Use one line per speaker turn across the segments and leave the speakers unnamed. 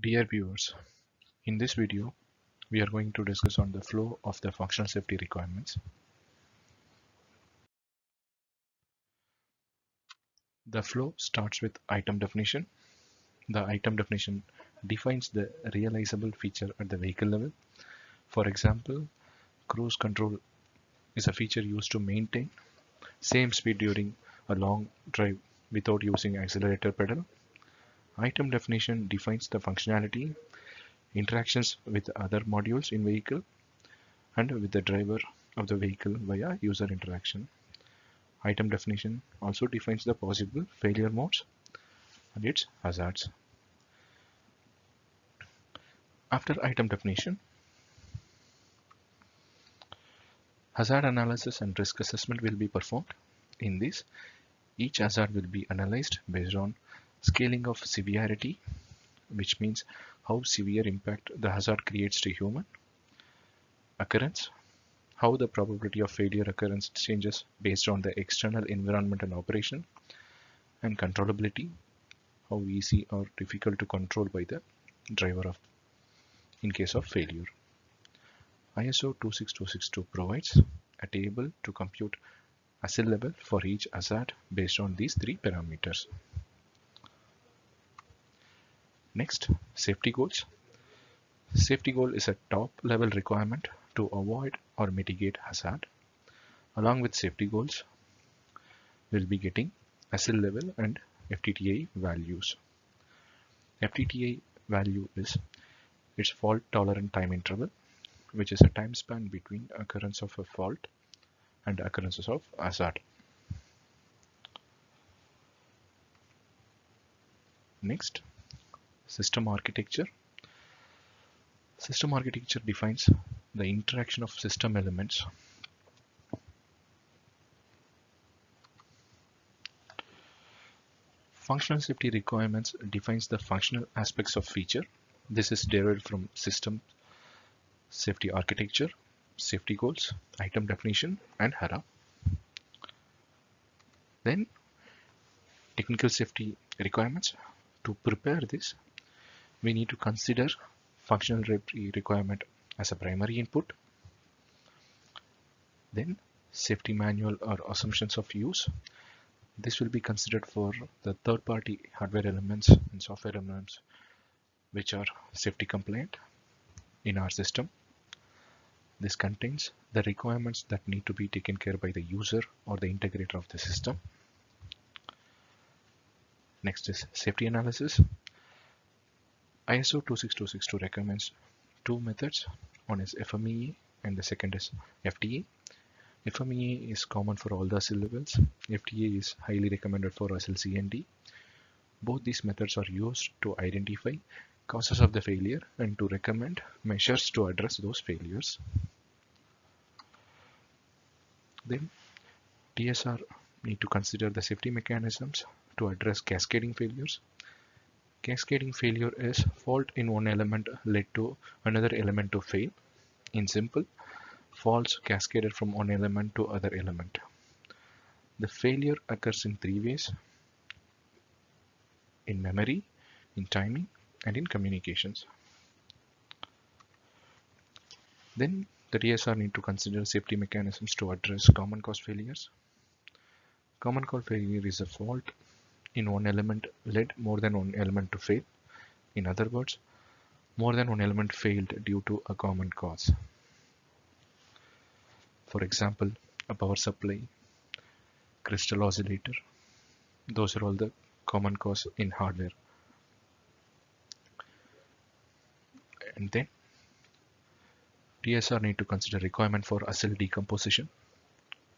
Dear viewers, in this video, we are going to discuss on the flow of the functional safety requirements. The flow starts with item definition. The item definition defines the realizable feature at the vehicle level. For example, cruise control is a feature used to maintain same speed during a long drive without using accelerator pedal. Item definition defines the functionality, interactions with other modules in vehicle, and with the driver of the vehicle via user interaction. Item definition also defines the possible failure modes and its hazards. After item definition, hazard analysis and risk assessment will be performed. In this, each hazard will be analyzed based on scaling of severity, which means how severe impact the hazard creates to human. Occurrence, how the probability of failure occurrence changes based on the external environment and operation. And controllability, how easy or difficult to control by the driver of in case of failure. ISO 26262 provides a table to compute ASIL level for each hazard based on these three parameters. Next, safety goals. Safety goal is a top level requirement to avoid or mitigate hazard. Along with safety goals, we'll be getting ASIL level and FTTI values. FTTI value is its fault tolerant time interval, which is a time span between occurrence of a fault and occurrences of hazard. Next, system architecture. System architecture defines the interaction of system elements. Functional safety requirements defines the functional aspects of feature. This is derived from system safety architecture, safety goals, item definition, and HARA. Then technical safety requirements. To prepare this, we need to consider functional requirement as a primary input. Then safety manual or assumptions of use. This will be considered for the third party hardware elements and software elements which are safety compliant in our system. This contains the requirements that need to be taken care by the user or the integrator of the system. Next is safety analysis. ISO 26262 recommends two methods. One is FMEA and the second is FTA. FMEA is common for all the ASILs. FTA is highly recommended for ASIL C and D. Both these methods are used to identify causes of the failure and to recommend measures to address those failures. Then TSR need to consider the safety mechanisms to address cascading failures. Cascading failure is fault in one element led to another element to fail. In simple, faults cascaded from one element to other element. The failure occurs in three ways. In memory, in timing, and in communications. Then the TSR need to consider safety mechanisms to address common cause failures. Common cause failure is a fault in one element led more than one element to fail. In other words, more than one element failed due to a common cause. For example, a power supply, crystal oscillator. Those are all the common cause in hardware. And then TSR need to consider requirement for ASIL decomposition.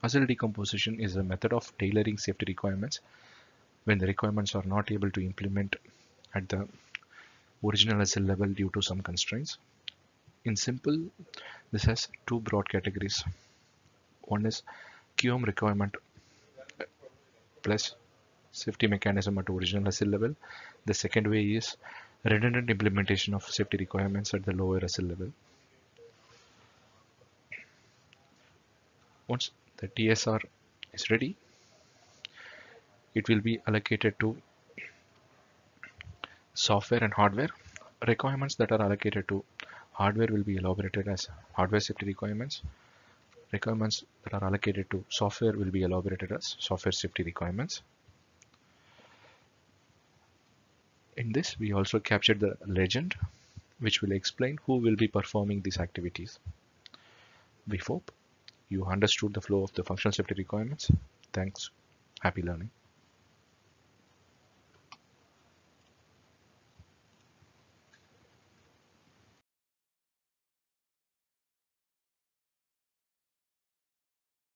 ASIL decomposition is a method of tailoring safety requirements when the requirements are not able to implement at the original ASIL level due to some constraints. In simple, this has two broad categories. One is QM requirement uh, plus safety mechanism at original ASIL level. The second way is redundant implementation of safety requirements at the lower ASIL level. Once the TSR is ready, it will be allocated to software and hardware. requirements that are allocated to hardware will be elaborated as hardware safety requirements. Requirements that are allocated to software will be elaborated as software safety requirements. In this, we also captured the legend, which will explain who will be performing these activities. We hope you understood the flow of the functional safety requirements. Thanks. Happy learning.